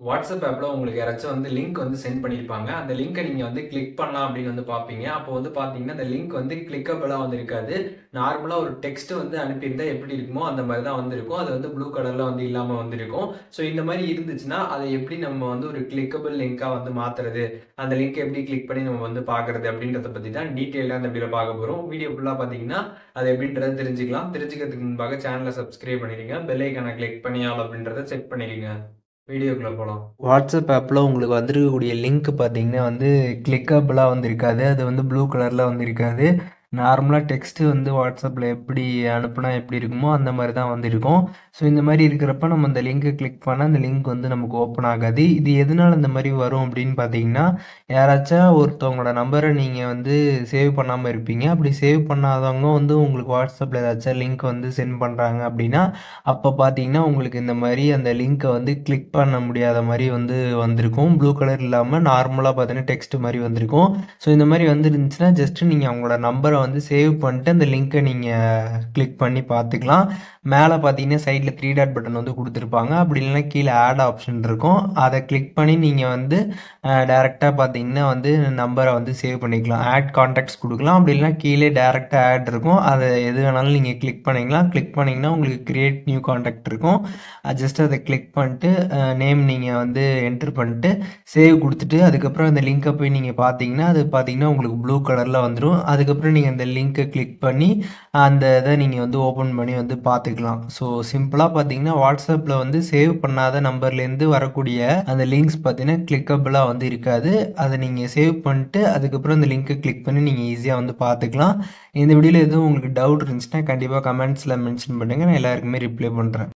WhatsApp ஆப்பில் உங்களுக்கு யாராச்சும் வந்து லிங்க் வந்து சென்ட் பண்ணியிருப்பாங்க. அந்த லிங்கை நீங்கள் வந்து கிளிக் பண்ணலாம் அப்படின்னு வந்து பார்ப்பீங்க. அப்போ வந்து பார்த்தீங்கன்னா அந்த லிங்க் வந்து கிளிக்கபிளாக வந்து இருக்காது நார்மலாக ஒரு டெக்ஸ்ட் வந்து அனுப்பியிருந்தா எப்படி இருக்குமோ அந்த மாதிரி தான் வந்திருக்கும். அது வந்து ப்ளூ கலரில் வந்து இல்லாமல் வந்திருக்கும். ஸோ இந்த மாதிரி இருந்துச்சுன்னா அதை எப்படி நம்ம வந்து ஒரு கிளிக்கபிள் லிங்காக வந்து மாற்றுறது அந்த லிங்க் எப்படி கிளிக் பண்ணி நம்ம வந்து பார்க்குறது அப்படின்றத பற்றி தான் டீட்டெயிலாக அந்த வீடியோ பார்க்க போகிறோம் வீடியோ ஃபுல்லாக பார்த்தீங்கன்னா அது எப்படின்றத தெரிஞ்சுக்கலாம். தெரிஞ்சுக்கிறதுக்கு முன்பாக சேனலை சப்ஸ்கிரைப் பண்ணிடுங்க பெல்லைக்கான கிளிக் பண்ணி அப்படின்றத செக் பண்ணிடுங்க வீடியோக்குள்ளே போகலாம் வாட்ஸ்அப் ஆப்பில் உங்களுக்கு வந்திருக்கக்கூடிய லிங்க் பார்த்தீங்கன்னா வந்து கிளிக்கபிளாக வந்து இருக்காது அது வந்து ப்ளூ கலரில் வந்து இருக்காது நார்மலாக டெக்ஸ்ட்டு வந்து வாட்ஸ்அப்பில் எப்படி அனுப்புனா எப்படி இருக்குமோ அந்த மாதிரி தான் வந்திருக்கும். ஸோ இந்த மாதிரி இருக்கிறப்ப நம்ம அந்த லிங்க்கை கிளிக் பண்ணால் அந்த லிங்க் வந்து நமக்கு ஓப்பன் ஆகாது. இது எதனால் இந்த மாதிரி வரும் அப்படின்னு பார்த்தீங்கன்னா யாராச்சும் ஒருத்தவங்களோட நம்பரை நீங்கள் வந்து சேவ் பண்ணாமல் இருப்பீங்க. அப்படி சேவ் பண்ணாதவங்க வந்து உங்களுக்கு வாட்ஸ்அப்பில் ஏதாச்சும் லிங்க் வந்து சென்ட் பண்ணுறாங்க அப்படின்னா அப்போ பார்த்தீங்கன்னா உங்களுக்கு இந்த மாதிரி அந்த லிங்க்கை வந்து கிளிக் பண்ண முடியாத மாதிரி வந்து வந்திருக்கும். ப்ளூ கலர் இல்லாமல் நார்மலாக பார்த்தீங்கன்னா டெக்ஸ்ட் மாதிரி வந்திருக்கும். ஸோ இந்த மாதிரி வந்துருந்துச்சுன்னா ஜஸ்ட்டு நீங்கள் அவங்களோட நம்பரை வந்து சேவ் பண்ணிட்டு அந்த லிங்க்கை நீங்கள் கிளிக் பண்ணி பார்த்துக்கலாம். மேலே பார்த்தீங்கன்னா சைடில் த்ரீ டாட் பட்டன் வந்து கொடுத்துருப்பாங்க. அப்படி இல்லைன்னா கீழே ஆட் ஆப்ஷன் இருக்கும். அதை கிளிக் பண்ணி நீங்கள் வந்து டேரெக்டாக பார்த்தீங்கன்னா வந்து நம்பரை வந்து சேவ் பண்ணிக்கலாம். ஆட் கான்டாக்ட்ஸ் கொடுக்கலாம். அப்படி இல்லைன்னா கீழே டேரெக்டாக ஆட் இருக்கும். அதை எது வேணாலும் நீங்கள் கிளிக் பண்ணிக்கலாம். கிளிக் பண்ணிங்கன்னா உங்களுக்கு கிரியேட் நியூ கான்டாக்ட் இருக்கும். ஜஸ்ட் அதை கிளிக் பண்ணிட்டு நேம் நீங்கள் வந்து என்ட்ரு பண்ணிட்டு சேவ் கொடுத்துட்டு அதுக்கப்புறம் அந்த லிங்க்கை போய் நீங்கள் பார்த்தீங்கன்னா அது பார்த்தீங்கன்னா உங்களுக்கு ப்ளூ கலரில் வந்துடும் அதுக்கப்புறம் நீங்கள் அந்த லிங்க்கை கிளிக் பண்ணி அந்த இதை நீங்கள் வந்து ஓப்பன் பண்ணி வந்து பார்த்துக்கலாம் ஸோ சிம்பிளாக பார்த்தீங்கன்னா வாட்ஸ்அப்பில் வந்து சேவ் பண்ணாத நம்பர்லேருந்து வரக்கூடிய அந்த லிங்க்ஸ் பார்த்தீங்கன்னா கிளிக்கபிளாக வந்து இருக்காது. அதை நீங்கள் சேவ் பண்ணிட்டு அதுக்கப்புறம் அந்த லிங்க்கை கிளிக் பண்ணி நீங்கள் ஈஸியாக வந்து பார்த்துக்கலாம் இந்த வீடியோவில் எதுவும் உங்களுக்கு டவுட் இருந்துச்சுன்னா கண்டிப்பாக கமெண்ட்ஸில் மென்ஷன் பண்ணுங்கள் நான் எல்லாருக்குமே ரிப்ளை பண்ணுறேன்